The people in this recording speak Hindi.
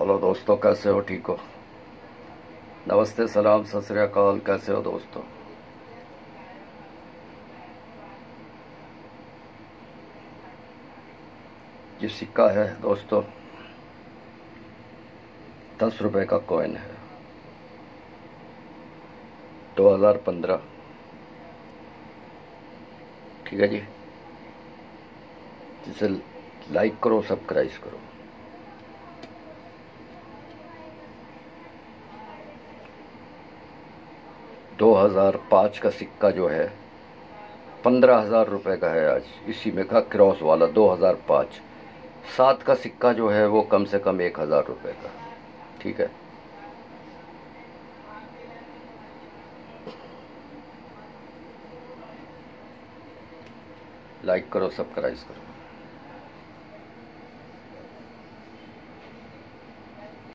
हेलो दोस्तों, कैसे हो? ठीक हो? नमस्ते, सलाम, सत श्री अकाल, कैसे हो दोस्तों? ये सिक्का है दोस्तों, दस रुपए का कॉइन है। 2015 ठीक है जी? जिसे लाइक करो सब्सक्राइब करो। दो हज़ार पाँच का सिक्का जो है, पंद्रह हज़ार रुपये का है आज। इसी में का क्रॉस वाला दो हज़ार पाँच। सात का सिक्का जो है, वो कम से कम एक हज़ार रुपये का। ठीक है? लाइक करो, सब्सक्राइब करो।